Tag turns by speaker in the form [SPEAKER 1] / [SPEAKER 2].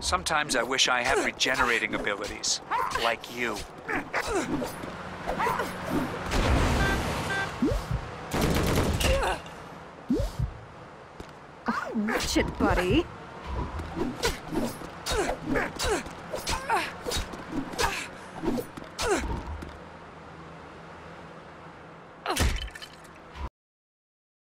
[SPEAKER 1] Sometimes I wish I had regenerating abilities, like you.
[SPEAKER 2] Oh, Watch it, buddy.